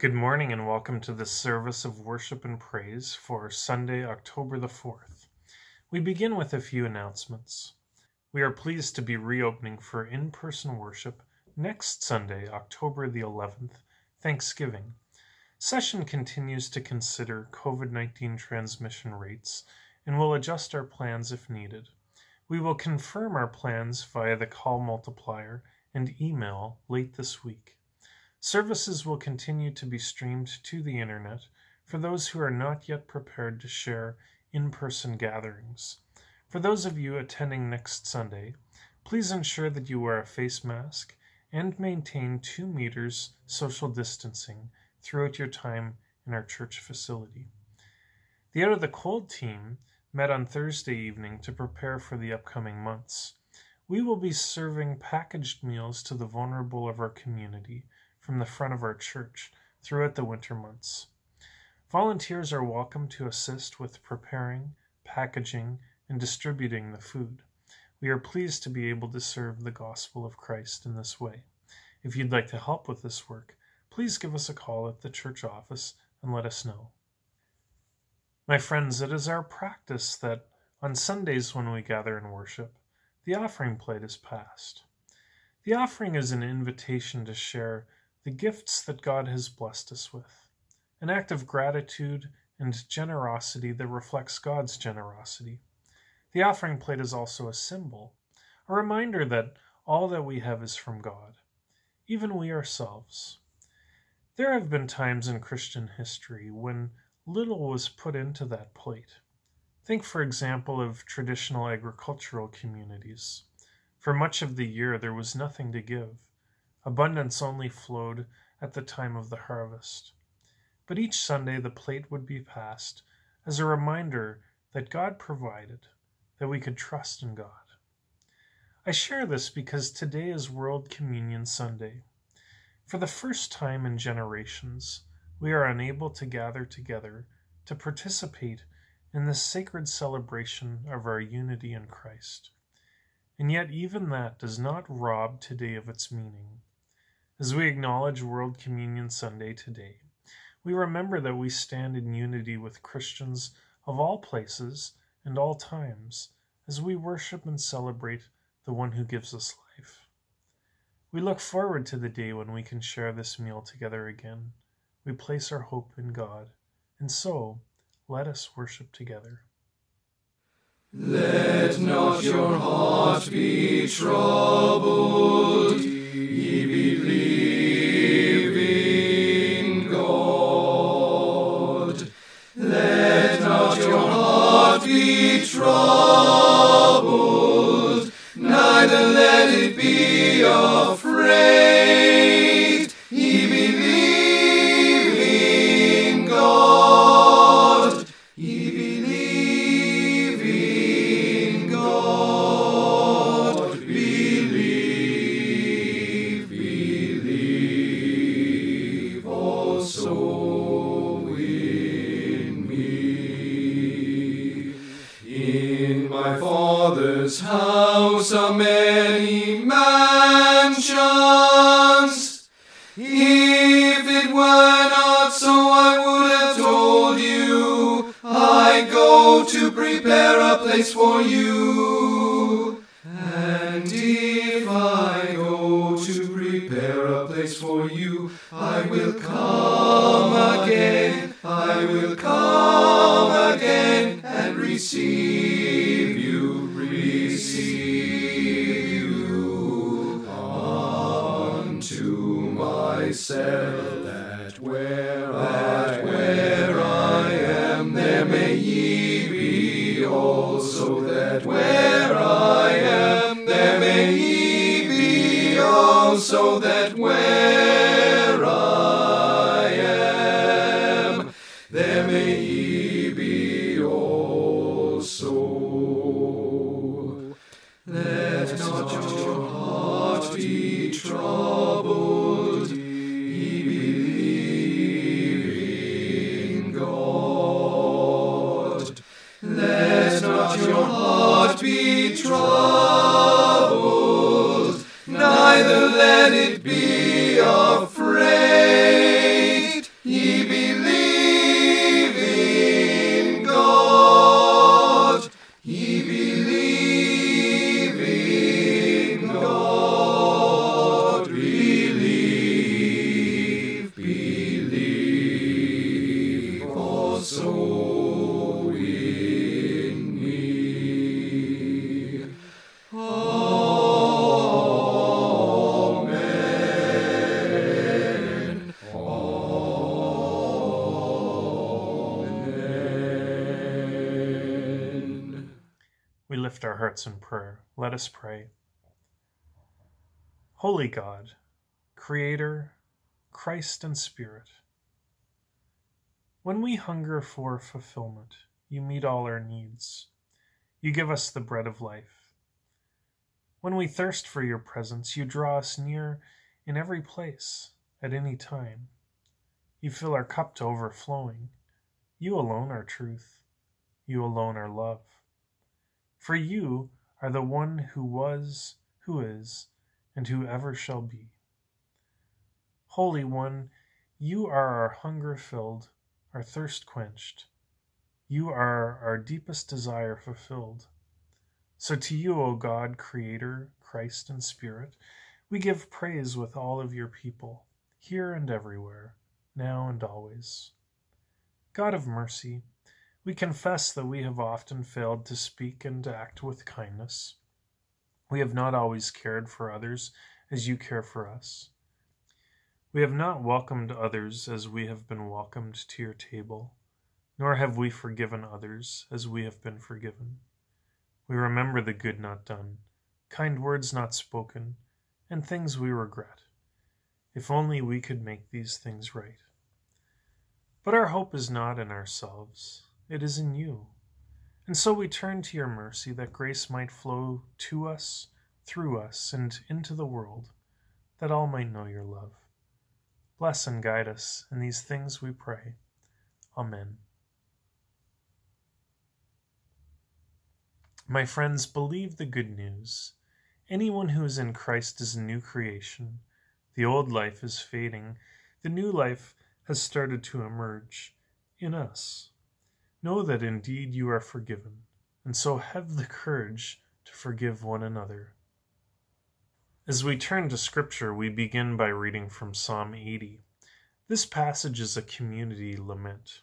Good morning and welcome to this service of worship and praise for Sunday, October the 4th. We begin with a few announcements. We are pleased to be reopening for in person worship next Sunday, October the 11th, Thanksgiving. Session continues to consider COVID 19 transmission rates and will adjust our plans if needed. We will confirm our plans via the call multiplier and email late this week. Services will continue to be streamed to the internet for those who are not yet prepared to share in person gatherings. For those of you attending next Sunday, please ensure that you wear a face mask and maintain two meters social distancing throughout your time in our church facility. The Out of the Cold team met on Thursday evening to prepare for the upcoming months. We will be serving packaged meals to the vulnerable of our community from the front of our church throughout the winter months. Volunteers are welcome to assist with preparing, packaging, and distributing the food. We are pleased to be able to serve the gospel of Christ in this way. If you'd like to help with this work, please give us a call at the church office and let us know. My friends, it is our practice that on Sundays when we gather in worship, the offering plate is passed. The offering is an invitation to share the gifts that God has blessed us with, an act of gratitude and generosity that reflects God's generosity. The offering plate is also a symbol, a reminder that all that we have is from God, even we ourselves. There have been times in Christian history when little was put into that plate. Think, for example, of traditional agricultural communities. For much of the year, there was nothing to give. Abundance only flowed at the time of the harvest. But each Sunday the plate would be passed as a reminder that God provided, that we could trust in God. I share this because today is World Communion Sunday. For the first time in generations, we are unable to gather together to participate in this sacred celebration of our unity in Christ. And yet, even that does not rob today of its meaning. As we acknowledge World Communion Sunday today, we remember that we stand in unity with Christians of all places and all times as we worship and celebrate the one who gives us life. We look forward to the day when we can share this meal together again. We place our hope in God, and so let us worship together. Let not your heart be troubled. Ye believe be place for you. Hearts in prayer. Let us pray. Holy God, Creator, Christ, and Spirit, when we hunger for fulfillment, you meet all our needs. You give us the bread of life. When we thirst for your presence, you draw us near in every place, at any time. You fill our cup to overflowing. You alone are truth. You alone are love. For you are the one who was, who is, and who ever shall be. Holy One, you are our hunger filled, our thirst quenched. You are our deepest desire fulfilled. So to you, O God, Creator, Christ, and Spirit, we give praise with all of your people, here and everywhere, now and always. God of mercy, we confess that we have often failed to speak and act with kindness. We have not always cared for others as you care for us. We have not welcomed others as we have been welcomed to your table, nor have we forgiven others as we have been forgiven. We remember the good not done, kind words not spoken, and things we regret. If only we could make these things right. But our hope is not in ourselves it is in you. And so we turn to your mercy that grace might flow to us, through us, and into the world, that all might know your love. Bless and guide us in these things we pray. Amen. My friends, believe the good news. Anyone who is in Christ is a new creation. The old life is fading, the new life has started to emerge in us. Know that indeed you are forgiven, and so have the courage to forgive one another. As we turn to Scripture, we begin by reading from Psalm 80. This passage is a community lament.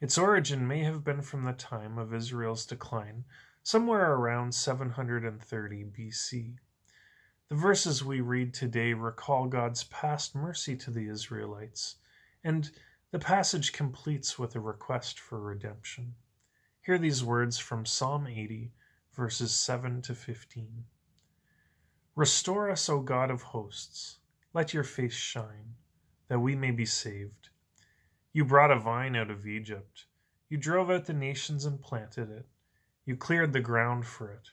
Its origin may have been from the time of Israel's decline, somewhere around 730 BC. The verses we read today recall God's past mercy to the Israelites and the passage completes with a request for redemption. Hear these words from Psalm 80, verses 7 to 15. Restore us, O God of hosts. Let your face shine, that we may be saved. You brought a vine out of Egypt. You drove out the nations and planted it. You cleared the ground for it.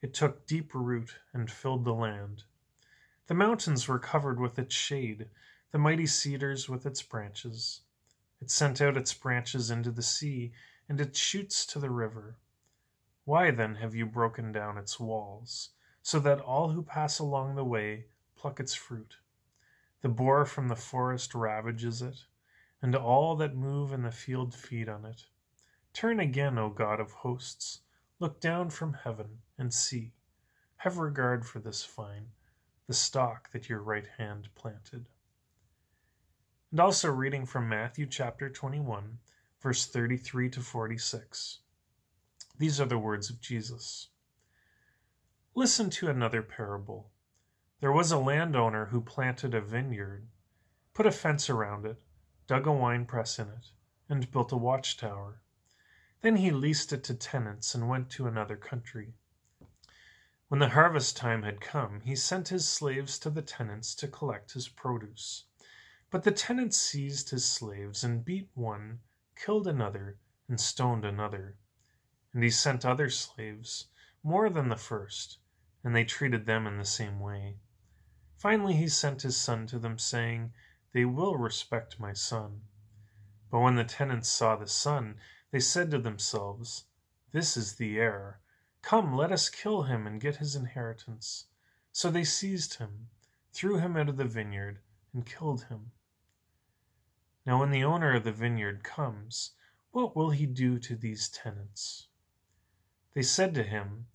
It took deep root and filled the land. The mountains were covered with its shade, the mighty cedars with its branches. It sent out its branches into the sea, and its shoots to the river. Why then have you broken down its walls, so that all who pass along the way pluck its fruit? The boar from the forest ravages it, and all that move in the field feed on it. Turn again, O God of hosts, look down from heaven and see. Have regard for this vine, the stock that your right hand planted and also reading from Matthew chapter 21, verse 33 to 46. These are the words of Jesus. Listen to another parable. There was a landowner who planted a vineyard, put a fence around it, dug a winepress in it, and built a watchtower. Then he leased it to tenants and went to another country. When the harvest time had come, he sent his slaves to the tenants to collect his produce. But the tenants seized his slaves and beat one, killed another, and stoned another. And he sent other slaves, more than the first, and they treated them in the same way. Finally, he sent his son to them, saying, They will respect my son. But when the tenants saw the son, they said to themselves, This is the heir. Come, let us kill him and get his inheritance. So they seized him, threw him out of the vineyard, and killed him. Now, when the owner of the vineyard comes, what will he do to these tenants? They said to him,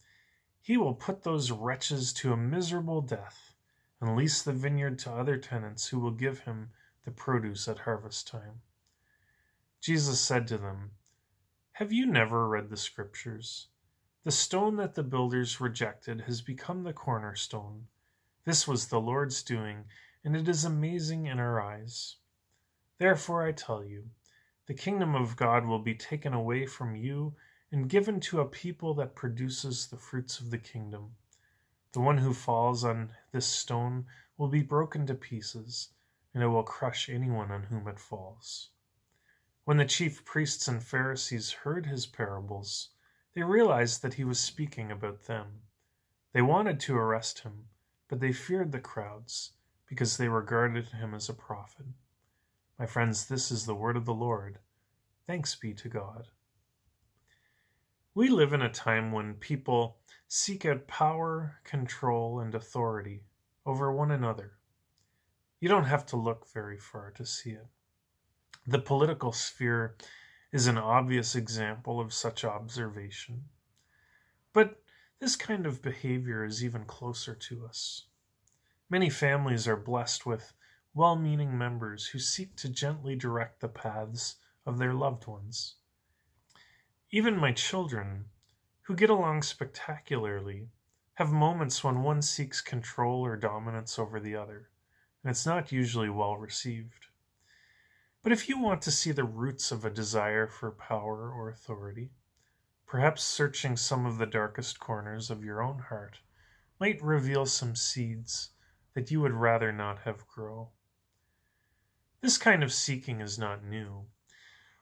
He will put those wretches to a miserable death, and lease the vineyard to other tenants who will give him the produce at harvest time. Jesus said to them, Have you never read the Scriptures? The stone that the builders rejected has become the cornerstone. This was the Lord's doing, and it is amazing in our eyes. Therefore I tell you, the kingdom of God will be taken away from you and given to a people that produces the fruits of the kingdom. The one who falls on this stone will be broken to pieces, and it will crush anyone on whom it falls. When the chief priests and Pharisees heard his parables, they realized that he was speaking about them. They wanted to arrest him, but they feared the crowds because they regarded him as a prophet. My friends, this is the word of the Lord. Thanks be to God. We live in a time when people seek out power, control, and authority over one another. You don't have to look very far to see it. The political sphere is an obvious example of such observation. But this kind of behavior is even closer to us. Many families are blessed with well meaning members who seek to gently direct the paths of their loved ones. Even my children, who get along spectacularly, have moments when one seeks control or dominance over the other, and it's not usually well received. But if you want to see the roots of a desire for power or authority, perhaps searching some of the darkest corners of your own heart might reveal some seeds that you would rather not have grow. This kind of seeking is not new.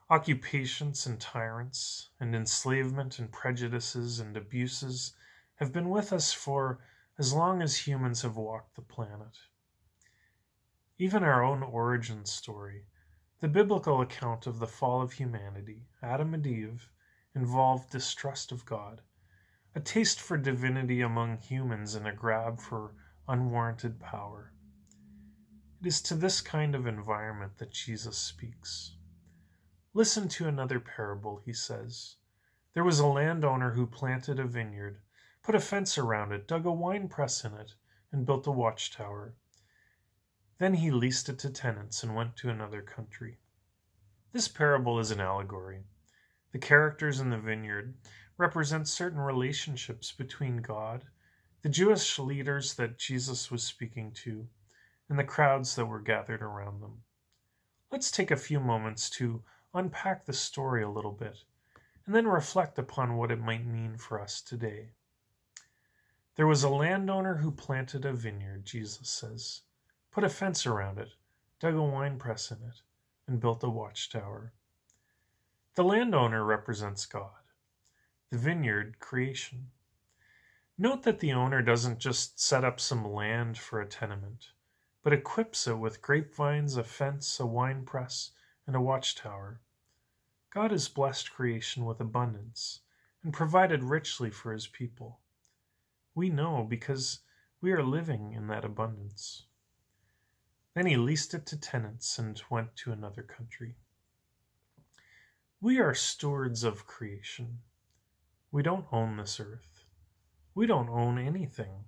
Occupations and tyrants, and enslavement and prejudices and abuses have been with us for as long as humans have walked the planet. Even our own origin story, the biblical account of the fall of humanity, Adam and Eve, involved distrust of God, a taste for divinity among humans, and a grab for unwarranted power. It is to this kind of environment that Jesus speaks. Listen to another parable, he says. There was a landowner who planted a vineyard, put a fence around it, dug a wine press in it, and built a watchtower. Then he leased it to tenants and went to another country. This parable is an allegory. The characters in the vineyard represent certain relationships between God the Jewish leaders that Jesus was speaking to, and the crowds that were gathered around them. Let's take a few moments to unpack the story a little bit, and then reflect upon what it might mean for us today. There was a landowner who planted a vineyard, Jesus says, put a fence around it, dug a wine press in it, and built a watchtower. The landowner represents God, the vineyard, creation. Note that the owner doesn't just set up some land for a tenement, but equips it with grapevines, a fence, a wine press, and a watchtower. God has blessed creation with abundance and provided richly for his people. We know because we are living in that abundance. Then he leased it to tenants and went to another country. We are stewards of creation. We don't own this earth. We don't own anything.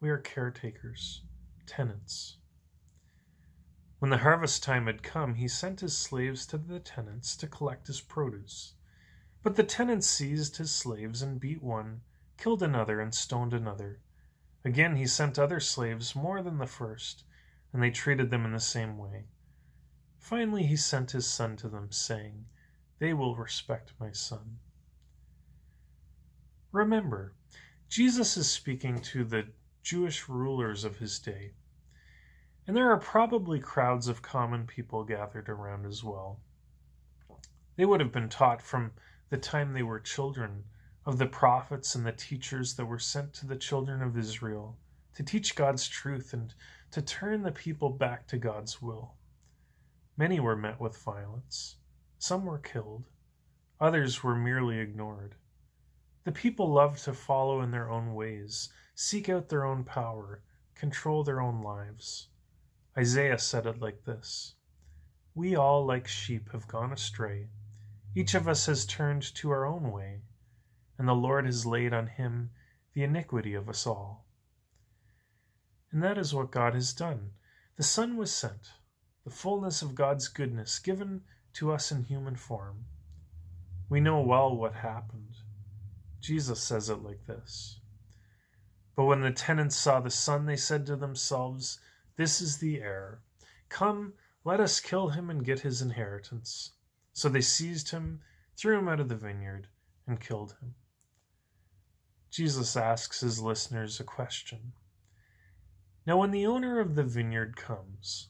We are caretakers, tenants. When the harvest time had come, he sent his slaves to the tenants to collect his produce. But the tenants seized his slaves and beat one, killed another, and stoned another. Again he sent other slaves more than the first, and they treated them in the same way. Finally he sent his son to them, saying, They will respect my son. Remember, Jesus is speaking to the Jewish rulers of his day, and there are probably crowds of common people gathered around as well. They would have been taught from the time they were children of the prophets and the teachers that were sent to the children of Israel to teach God's truth and to turn the people back to God's will. Many were met with violence, some were killed, others were merely ignored. The people loved to follow in their own ways, seek out their own power, control their own lives. Isaiah said it like this We all, like sheep, have gone astray. Each of us has turned to our own way, and the Lord has laid on him the iniquity of us all. And that is what God has done. The Son was sent, the fullness of God's goodness given to us in human form. We know well what happened. Jesus says it like this But when the tenants saw the son, they said to themselves, This is the heir. Come, let us kill him and get his inheritance. So they seized him, threw him out of the vineyard, and killed him. Jesus asks his listeners a question. Now, when the owner of the vineyard comes,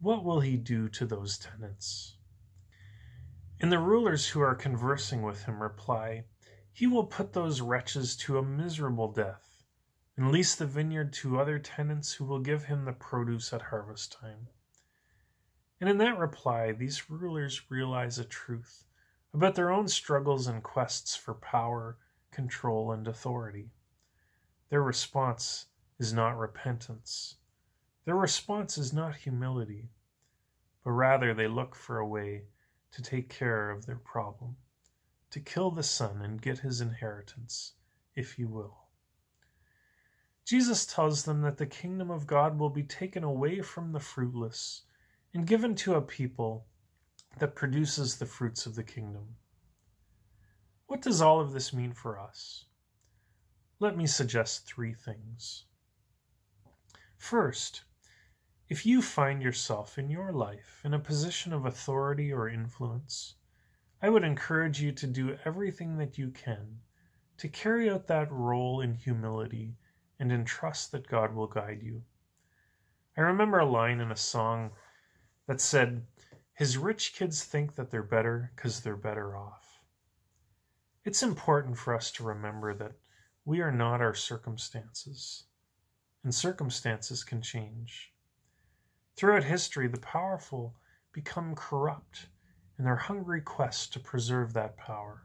what will he do to those tenants? And the rulers who are conversing with him reply, He will put those wretches to a miserable death, and lease the vineyard to other tenants who will give him the produce at harvest time. And in that reply, these rulers realize a truth about their own struggles and quests for power, control, and authority. Their response is not repentance. Their response is not humility, but rather they look for a way to take care of their problem, to kill the son and get his inheritance, if he will. Jesus tells them that the kingdom of God will be taken away from the fruitless and given to a people that produces the fruits of the kingdom. What does all of this mean for us? Let me suggest three things. First, if you find yourself in your life in a position of authority or influence, I would encourage you to do everything that you can to carry out that role in humility and in trust that God will guide you. I remember a line in a song that said, His rich kids think that they're better because they're better off. It's important for us to remember that we are not our circumstances, and circumstances can change. Throughout history, the powerful become corrupt in their hungry quest to preserve that power.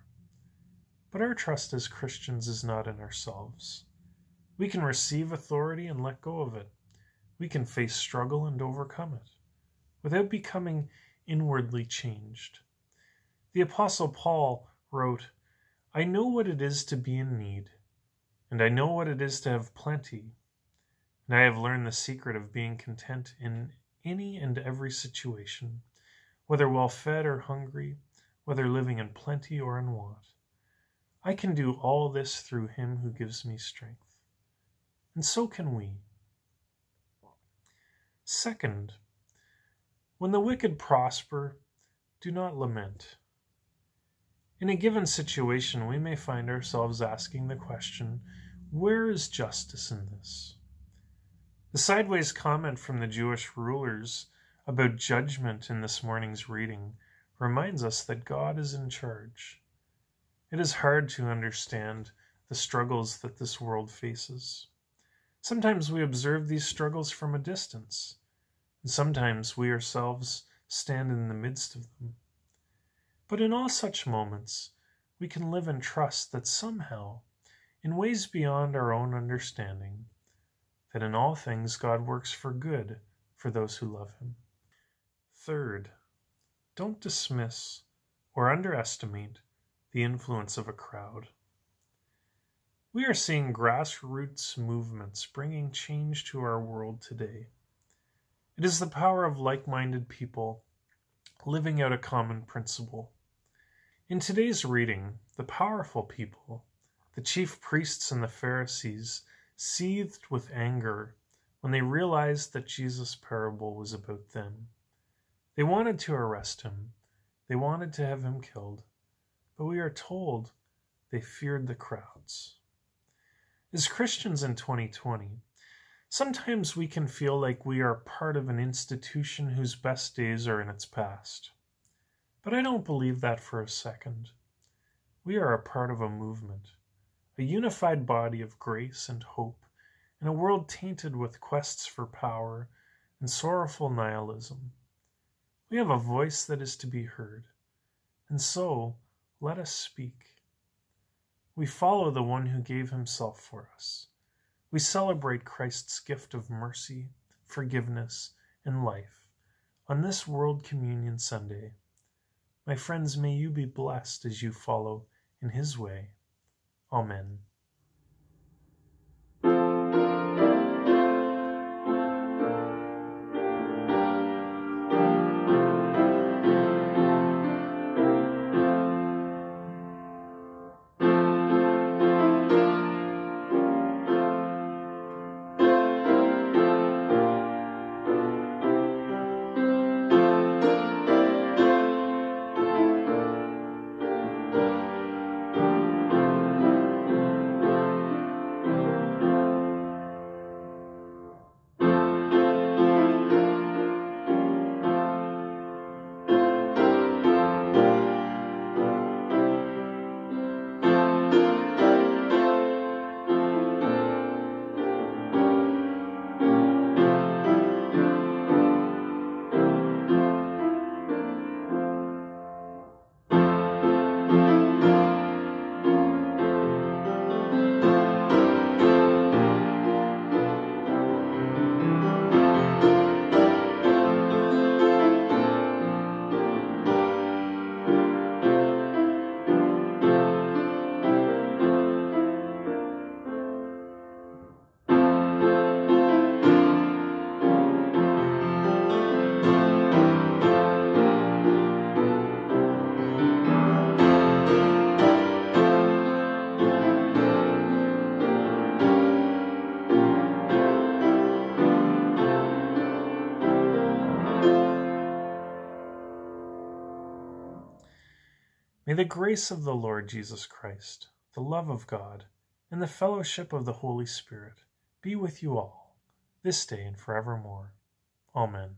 But our trust as Christians is not in ourselves. We can receive authority and let go of it. We can face struggle and overcome it without becoming inwardly changed. The Apostle Paul wrote, I know what it is to be in need, and I know what it is to have plenty, and I have learned the secret of being content in any and every situation, whether well fed or hungry, whether living in plenty or in want. I can do all this through him who gives me strength. And so can we. Second, when the wicked prosper, do not lament. In a given situation, we may find ourselves asking the question where is justice in this? The sideways comment from the Jewish rulers about judgment in this morning's reading reminds us that God is in charge. It is hard to understand the struggles that this world faces. Sometimes we observe these struggles from a distance, and sometimes we ourselves stand in the midst of them. But in all such moments, we can live in trust that somehow, in ways beyond our own understanding, that in all things God works for good for those who love him. Third, don't dismiss or underestimate the influence of a crowd. We are seeing grassroots movements bringing change to our world today. It is the power of like minded people living out a common principle. In today's reading, the powerful people, the chief priests and the Pharisees, seethed with anger when they realized that Jesus' parable was about them. They wanted to arrest him, they wanted to have him killed, but we are told they feared the crowds. As Christians in 2020, sometimes we can feel like we are part of an institution whose best days are in its past. But I don't believe that for a second. We are a part of a movement a unified body of grace and hope in a world tainted with quests for power and sorrowful nihilism. We have a voice that is to be heard, and so let us speak. We follow the one who gave himself for us. We celebrate Christ's gift of mercy, forgiveness, and life on this World Communion Sunday. My friends, may you be blessed as you follow in his way. Amen. May the grace of the Lord Jesus Christ, the love of God, and the fellowship of the Holy Spirit be with you all, this day and forevermore. Amen.